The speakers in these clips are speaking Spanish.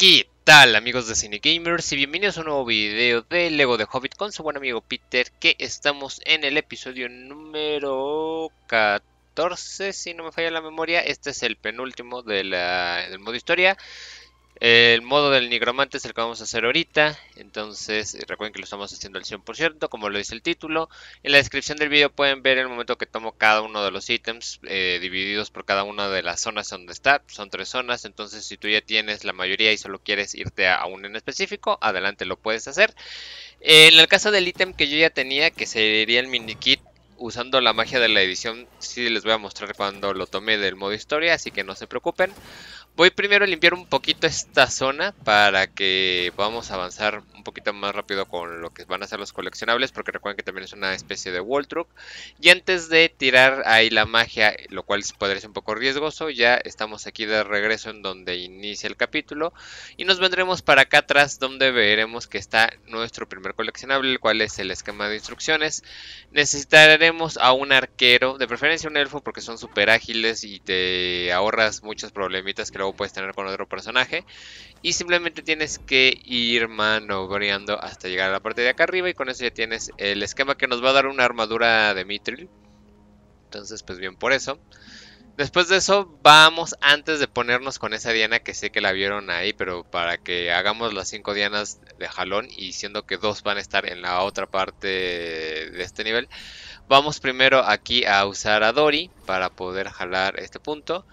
¿Qué tal amigos de Cine Gamers y bienvenidos a un nuevo video de Lego de Hobbit con su buen amigo Peter que estamos en el episodio número 14 si no me falla la memoria, este es el penúltimo del modo historia el modo del nigromante es el que vamos a hacer ahorita, entonces recuerden que lo estamos haciendo al 100%, como lo dice el título. En la descripción del video pueden ver el momento que tomo cada uno de los ítems, eh, divididos por cada una de las zonas donde está. Son tres zonas, entonces si tú ya tienes la mayoría y solo quieres irte a un en específico, adelante lo puedes hacer. En el caso del ítem que yo ya tenía, que sería el mini kit, usando la magia de la edición, sí les voy a mostrar cuando lo tomé del modo historia, así que no se preocupen. Voy primero a limpiar un poquito esta zona para que podamos avanzar un poquito más rápido con lo que van a ser los coleccionables, porque recuerden que también es una especie de wall truck. Y antes de tirar ahí la magia, lo cual podría ser un poco riesgoso, ya estamos aquí de regreso en donde inicia el capítulo. Y nos vendremos para acá atrás donde veremos que está nuestro primer coleccionable, el cual es el esquema de instrucciones. Necesitaremos a un arquero, de preferencia un elfo porque son súper ágiles y te ahorras muchos problemitas que luego puedes tener con otro personaje. Y simplemente tienes que ir manobreando hasta llegar a la parte de acá arriba y con eso ya tienes el esquema que nos va a dar una armadura de Mithril. Entonces pues bien por eso. Después de eso vamos antes de ponernos con esa diana que sé que la vieron ahí, pero para que hagamos las 5 dianas de jalón y siendo que dos van a estar en la otra parte de este nivel, vamos primero aquí a usar a Dori para poder jalar este punto.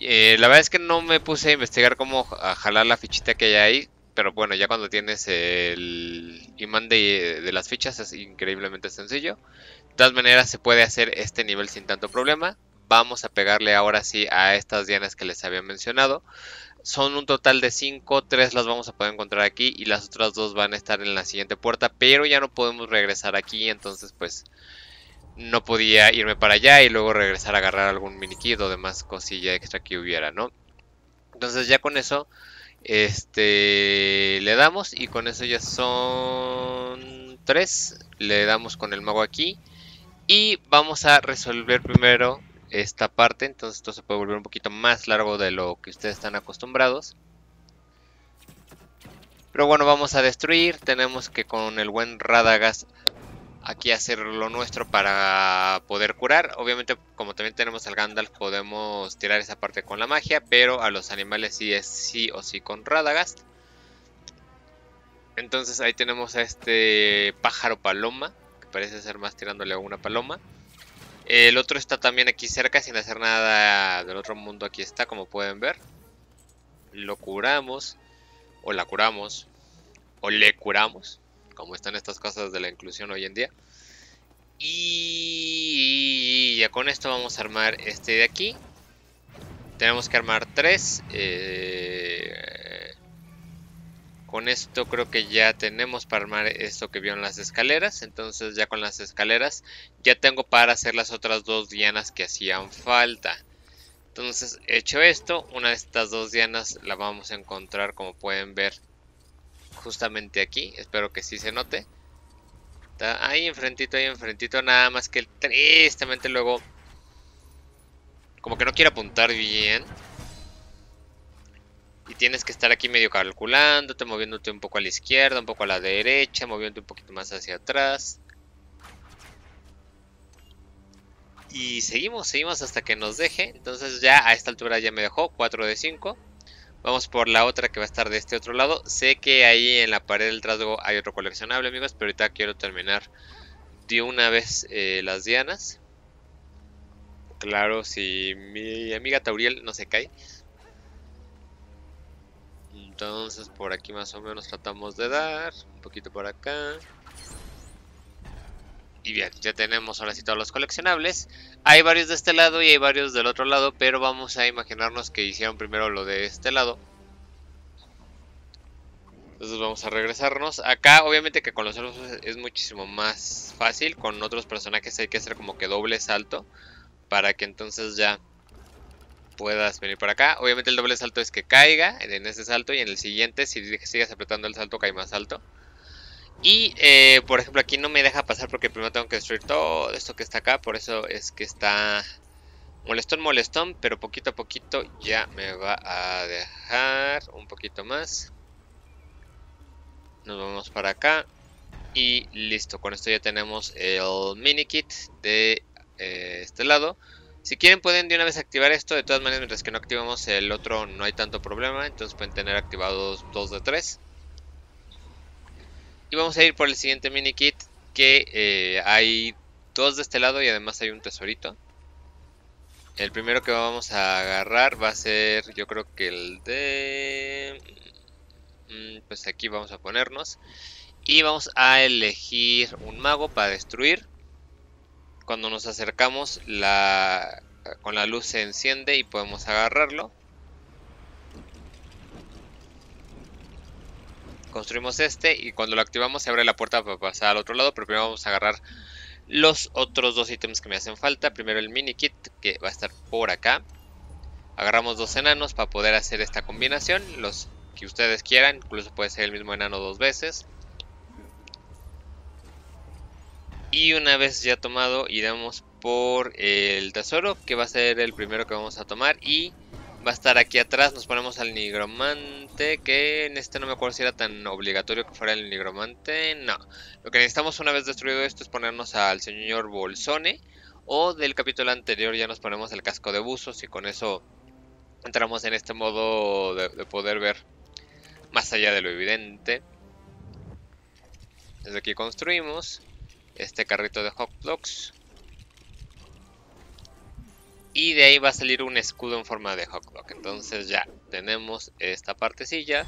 Eh, la verdad es que no me puse a investigar cómo jalar la fichita que hay ahí. Pero bueno, ya cuando tienes el imán de, de, las fichas es increíblemente sencillo. De todas maneras se puede hacer este nivel sin tanto problema. Vamos a pegarle ahora sí a estas dianas que les había mencionado. Son un total de 5, 3 las vamos a poder encontrar aquí y las otras dos van a estar en la siguiente puerta. Pero ya no podemos regresar aquí, entonces pues no podía irme para allá y luego regresar a agarrar algún mini kit o demás cosilla extra que hubiera, ¿no? Entonces ya con eso este le damos y con eso ya son tres. Le damos con el mago aquí y vamos a resolver primero esta parte, entonces esto se puede volver un poquito más largo de lo que ustedes están acostumbrados. Pero bueno, vamos a destruir, tenemos que con el buen Radagast aquí hacer lo nuestro para poder curar. Obviamente, como también tenemos al Gandalf, podemos tirar esa parte con la magia, pero a los animales sí es sí o sí con Radagast. Entonces ahí tenemos a este pájaro paloma, que parece ser más tirándole a una paloma. El otro está también aquí cerca, sin hacer nada del otro mundo. Aquí está, como pueden ver. Lo curamos, o la curamos, o le curamos como están estas cosas de la inclusión hoy en día. Y ya con esto vamos a armar este de aquí. Tenemos que armar tres. Eh, con esto creo que ya tenemos para armar esto que vieron las escaleras. Entonces ya con las escaleras ya tengo para hacer las otras dos dianas que hacían falta. Entonces hecho esto, una de estas dos dianas la vamos a encontrar como pueden ver justamente aquí. Espero que sí se note. Está ahí enfrentito, ahí enfrentito. Nada más que tristemente luego... Como que no quiere apuntar bien. Y tienes que estar aquí medio calculándote, moviéndote un poco a la izquierda, un poco a la derecha, moviéndote un poquito más hacia atrás. Y seguimos, seguimos hasta que nos deje. Entonces ya a esta altura ya me dejó 4 de 5. Vamos por la otra que va a estar de este otro lado. Sé que ahí en la pared del trasgo hay otro coleccionable, amigos. Pero ahorita quiero terminar de una vez eh, las dianas. Claro, si mi amiga Tauriel no se cae. Entonces por aquí más o menos tratamos de dar. Un poquito por acá. Y bien, ya tenemos ahora sí todos los coleccionables. Hay varios de este lado y hay varios del otro lado, pero vamos a imaginarnos que hicieron primero lo de este lado. Entonces vamos a regresarnos. Acá obviamente que con los elfos es muchísimo más fácil. Con otros personajes hay que hacer como que doble salto. Para que entonces ya puedas venir por acá. Obviamente el doble salto es que caiga en ese salto y en el siguiente si sigues apretando el salto cae más alto. Y, eh, por ejemplo, aquí no me deja pasar porque primero tengo que destruir todo esto que está acá. Por eso es que está molestón, molestón, pero poquito a poquito ya me va a dejar un poquito más. Nos vamos para acá. Y listo, con esto ya tenemos el mini kit de eh, este lado. Si quieren pueden de una vez activar esto, de todas maneras mientras que no activamos el otro no hay tanto problema, entonces pueden tener activados dos de tres. Y vamos a ir por el siguiente mini kit que eh, hay dos de este lado y además hay un tesorito. El primero que vamos a agarrar va a ser yo creo que el de... Mm, pues aquí vamos a ponernos. Y vamos a elegir un mago para destruir. Cuando nos acercamos la, con la luz se enciende y podemos agarrarlo. Construimos este y cuando lo activamos se abre la puerta para pasar al otro lado. Pero primero vamos a agarrar los otros dos ítems que me hacen falta. Primero el mini kit que va a estar por acá. Agarramos dos enanos para poder hacer esta combinación. Los que ustedes quieran. Incluso puede ser el mismo enano dos veces. Y una vez ya tomado, iremos por el tesoro, que va a ser el primero que vamos a tomar. Y va a estar aquí atrás, nos ponemos al nigromante, que en este no me acuerdo si era tan obligatorio que fuera el nigromante. No, lo que necesitamos una vez destruido esto es ponernos al señor Bolsone. O del capítulo anterior ya nos ponemos el casco de buzos y con eso entramos en este modo de, de poder ver más allá de lo evidente. Desde aquí construimos este carrito de hot dogs. Y de ahí va a salir un escudo en forma de dog. Entonces ya tenemos esta partecilla.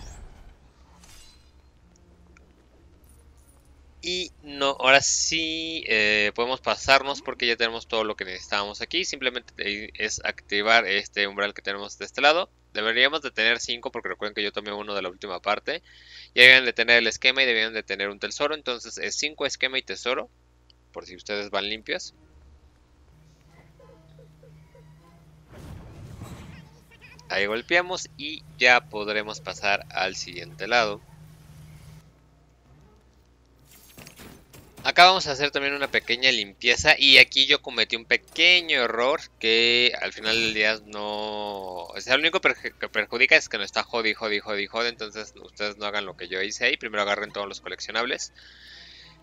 Y no, ahora sí eh, podemos pasarnos porque ya tenemos todo lo que necesitábamos aquí. Simplemente es activar este umbral que tenemos de este lado. Deberíamos de tener 5 porque recuerden que yo tomé uno de la última parte. Y deben de tener el esquema y deben de tener un tesoro. Entonces es 5 esquema y tesoro. Por si ustedes van limpios. Ahí golpeamos y ya podremos pasar al siguiente lado. Acá vamos a hacer también una pequeña limpieza y aquí yo cometí un pequeño error que al final del día no... O sea, lo único que perjudica es que no está jodi, jodi, jodi, jodi, entonces ustedes no hagan lo que yo hice ahí, primero agarren todos los coleccionables.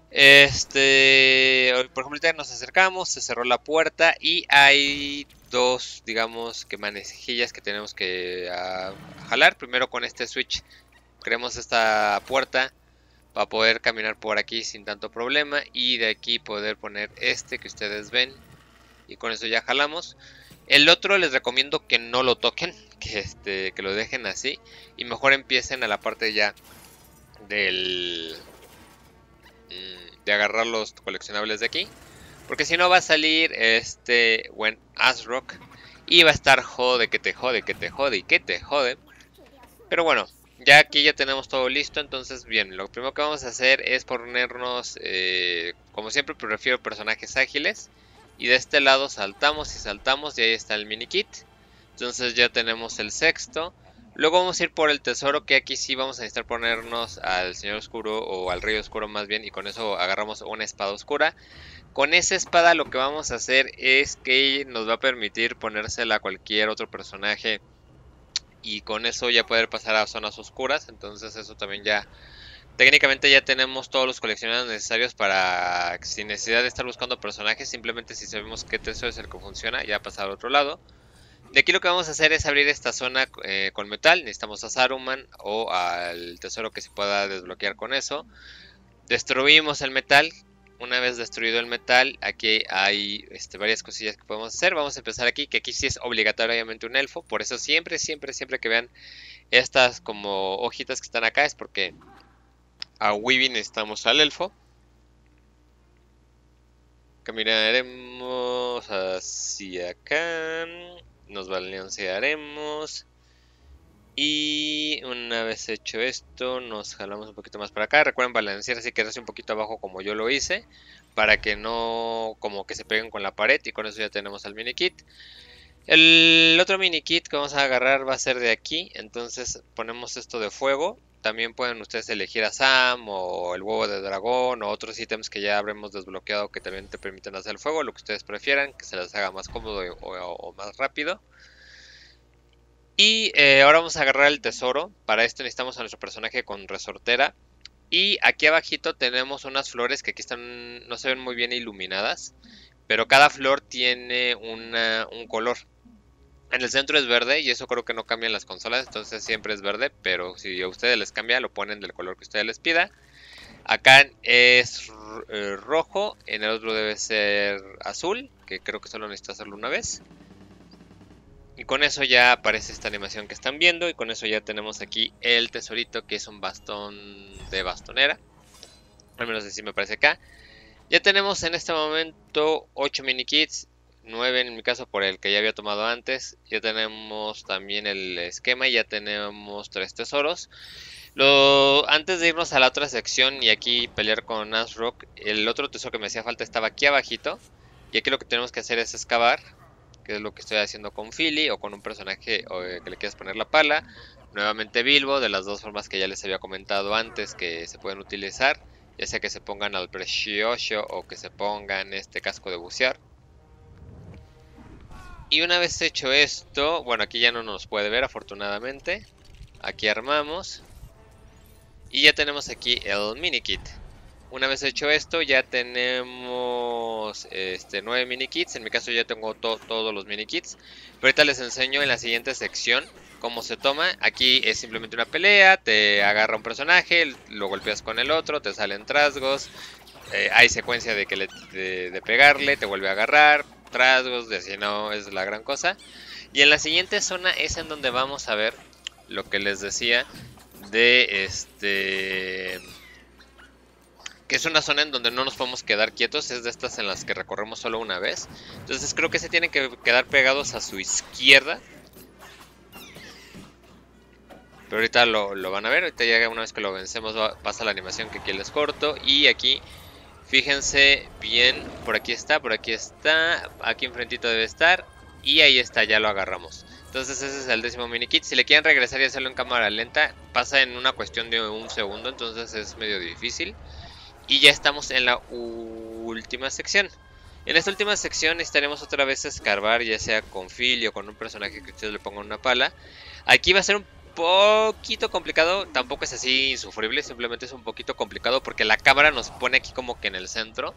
Este, por ejemplo, nos acercamos, se cerró la puerta y hay dos, digamos, que manejillas que tenemos que ah, jalar. Primero con este switch creamos esta puerta para poder caminar por aquí sin tanto problema y de aquí poder poner este que ustedes ven y con eso ya jalamos el otro les recomiendo que no lo toquen que este que lo dejen así y mejor empiecen a la parte ya del de agarrar los coleccionables de aquí porque si no va a salir este buen Asrock y va a estar jode que te jode que te jode y que te jode pero bueno ya aquí ya tenemos todo listo, entonces bien, lo primero que vamos a hacer es ponernos, eh, como siempre prefiero personajes ágiles. Y de este lado saltamos y saltamos y ahí está el mini kit. Entonces ya tenemos el sexto. Luego vamos a ir por el tesoro que aquí sí vamos a necesitar ponernos al señor oscuro o al rey oscuro más bien. Y con eso agarramos una espada oscura. Con esa espada lo que vamos a hacer es que nos va a permitir ponérsela a cualquier otro personaje y con eso ya poder pasar a zonas oscuras. Entonces eso también ya... Técnicamente ya tenemos todos los coleccionables necesarios para, sin necesidad de estar buscando personajes, simplemente si sabemos qué tesoro es el que funciona, ya pasar al otro lado. De aquí lo que vamos a hacer es abrir esta zona eh, con metal, necesitamos a Saruman o al tesoro que se pueda desbloquear con eso. Destruimos el metal, una vez destruido el metal, aquí hay este, varias cosillas que podemos hacer. Vamos a empezar aquí, que aquí sí es obligatoriamente un elfo. Por eso siempre, siempre, siempre que vean estas como hojitas que están acá es porque a Weaving necesitamos al elfo. Caminaremos hacia acá. Nos balancearemos. Y una vez hecho esto, nos jalamos un poquito más para acá. Recuerden balancear así quedarse un poquito abajo como yo lo hice. Para que no como que se peguen con la pared. Y con eso ya tenemos el mini kit. El otro mini kit que vamos a agarrar va a ser de aquí. Entonces ponemos esto de fuego. También pueden ustedes elegir a Sam o el huevo de dragón o otros ítems que ya habremos desbloqueado que también te permiten hacer fuego, lo que ustedes prefieran, que se les haga más cómodo o, más rápido. Y eh, ahora vamos a agarrar el tesoro. Para esto necesitamos a nuestro personaje con resortera. Y aquí abajito tenemos unas flores que aquí están, no se ven muy bien iluminadas. Pero cada flor tiene un color. En el centro es verde y eso creo que no cambia en las consolas, entonces siempre es verde, pero si a ustedes les cambia lo ponen del color que ustedes les pida. Acá es eh, rojo, en el otro debe ser azul, que creo que solo necesito hacerlo una vez. Y con eso ya aparece esta animación que están viendo y con eso ya tenemos aquí el tesorito que es un bastón de bastonera. Al menos así me parece acá. Ya tenemos en este momento 8 mini kits 9 en mi caso por el que ya había tomado antes. Ya tenemos también el esquema y ya tenemos tres tesoros. Lo, antes de irnos a la otra sección y aquí pelear con Nasrock, el otro tesoro que me hacía falta estaba aquí abajito. Y aquí lo que tenemos que hacer es excavar, que es lo que estoy haciendo con Philly o con un personaje eh, que le quieras poner la pala. Nuevamente Bilbo, de las dos formas que ya les había comentado antes que se pueden utilizar. Ya sea que se pongan al precioso o que se pongan este casco de bucear. Y una vez hecho esto, bueno aquí ya no nos puede ver afortunadamente. Aquí armamos. Y ya tenemos aquí el mini kit. Una vez hecho esto ya tenemos este, 9 mini kits. En mi caso ya tengo todos los mini kits. Pero ahorita les enseño en la siguiente sección cómo se toma. Aquí es simplemente una pelea. Te agarra un personaje, lo golpeas con el otro, te salen trasgos. Eh, hay secuencia de, que le, de pegarle, te vuelve a agarrar rasgos, de si no es la gran cosa. Y en la siguiente zona es en donde vamos a ver lo que les decía de este que es una zona en donde no nos podemos quedar quietos, es de estas en las que recorremos solo una vez. Entonces creo que se tienen que quedar pegados a su izquierda. Pero ahorita lo, lo van a ver, ahorita ya una vez que lo vencemos pasa la animación que aquí les corto. Y aquí Fíjense bien, por aquí está, por aquí está, aquí enfrentito debe estar y ahí está, ya lo agarramos. Entonces ese es el décimo mini kit. Si le quieren regresar y hacerlo en cámara lenta, pasa en una cuestión de un segundo, entonces es medio difícil. Y ya estamos en la última sección. En esta última sección estaremos otra vez a escarbar, ya sea con Phil o con un personaje que ustedes le pongan una pala. Aquí va a ser un poquito complicado, tampoco es así insufrible, simplemente es un poquito complicado porque la cámara nos pone aquí como que en el centro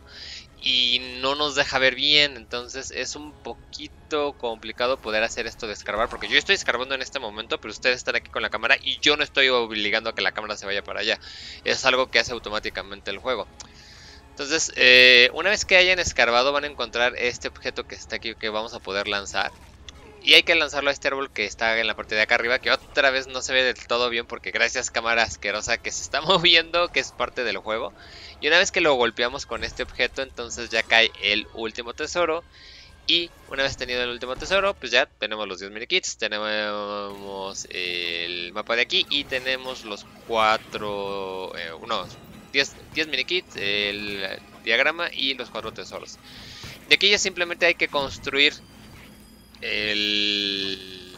y no nos deja ver bien, entonces es un poquito complicado poder hacer esto de escarbar porque yo estoy escarbando en este momento, pero ustedes están aquí con la cámara y yo no estoy obligando a que la cámara se vaya para allá, es algo que hace automáticamente el juego. Entonces, eh, una vez que hayan escarbado van a encontrar este objeto que está aquí que vamos a poder lanzar. Y hay que lanzarlo a este árbol que está en la parte de acá arriba, que otra vez no se ve del todo bien porque gracias cámara asquerosa que se está moviendo, que es parte del juego. Y una vez que lo golpeamos con este objeto, entonces ya cae el último tesoro. Y una vez tenido el último tesoro, pues ya tenemos los 10 mini kits, tenemos el mapa de aquí y tenemos los 4, eh, unos 10, 10 mini kits, el diagrama y los 4 tesoros. De aquí ya simplemente hay que construir el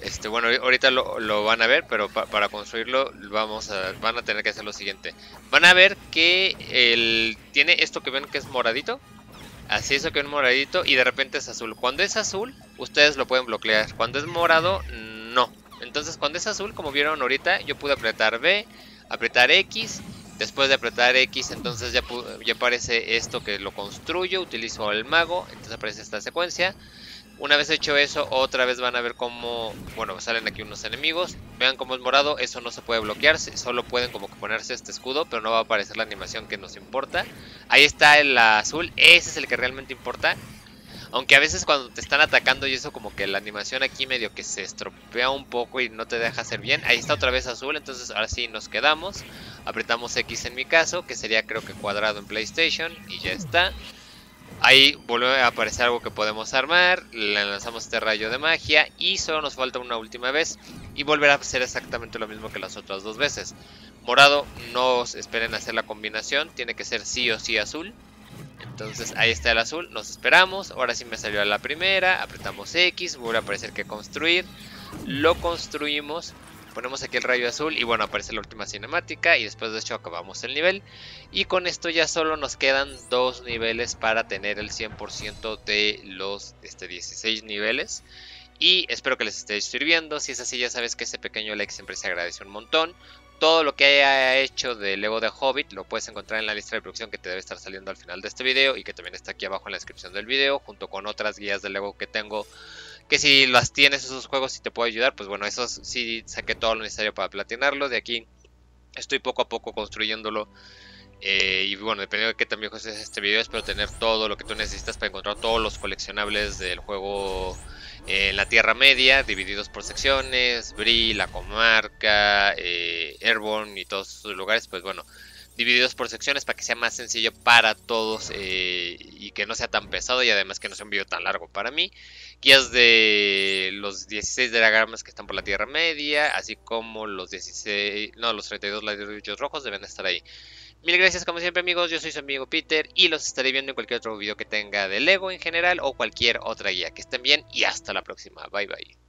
este bueno ahorita lo, van a ver pero para construirlo vamos a van a tener que hacer lo siguiente. Van a ver que el tiene esto que ven que es moradito así eso que ven moradito y de repente es azul. Cuando es azul ustedes lo pueden bloquear. Cuando es morado no. Entonces cuando es azul como vieron ahorita yo pude apretar B apretar X. Después de apretar X, entonces ya, ya aparece esto que lo construyo, utilizo el mago, entonces aparece esta secuencia. Una vez hecho eso, otra vez van a ver cómo, bueno, salen aquí unos enemigos. Vean cómo es morado, eso no se puede bloquear, solo pueden como que ponerse este escudo, pero no va a aparecer la animación que nos importa. Ahí está el azul, ese es el que realmente importa. Aunque a veces cuando te están atacando y eso como que la animación aquí medio que se estropea un poco y no te deja hacer bien. Ahí está otra vez azul, entonces ahora sí nos quedamos. Apretamos X en mi caso, que sería creo que cuadrado en PlayStation y ya está. Ahí vuelve a aparecer algo que podemos armar, le lanzamos este rayo de magia y solo nos falta una última vez y volverá a ser exactamente lo mismo que las otras dos veces. Morado, no esperen hacer la combinación, tiene que ser sí o sí azul. Entonces ahí está el azul, nos esperamos, ahora sí me salió la primera, apretamos X, vuelve a aparecer que construir, lo construimos, Ponemos aquí el rayo azul y bueno, aparece la última cinemática y después de hecho acabamos el nivel. Y con esto ya solo nos quedan dos niveles para tener el 100% de los este, 16 niveles. Y espero que les esté sirviendo. Si es así, ya sabes que ese pequeño like siempre se agradece un montón. Todo lo que haya hecho de Lego de Hobbit lo puedes encontrar en la lista de producción que te debe estar saliendo al final de este video y que también está aquí abajo en la descripción del video, junto con otras guías de Lego que tengo que si las tienes esos juegos y te puedo ayudar, pues bueno, esos sí saqué todo lo necesario para platinarlo. De aquí estoy poco a poco construyéndolo. Eh, y bueno, dependiendo de qué también viejo este video, espero tener todo lo que tú necesitas para encontrar todos los coleccionables del juego en la Tierra Media, divididos por secciones, Bri, la comarca, eh, y todos esos lugares, pues bueno, divididos por secciones para que sea más sencillo para todos eh, y que no sea tan pesado y además que no sea un video tan largo para mí. Guías de los 16 diagramas que están por la Tierra Media, así como los 16, no, los 32 ladrillos rojos deben estar ahí. Mil gracias como siempre amigos, yo soy su amigo Peter y los estaré viendo en cualquier otro video que tenga de Lego en general o cualquier otra guía. Que estén bien y hasta la próxima. Bye bye.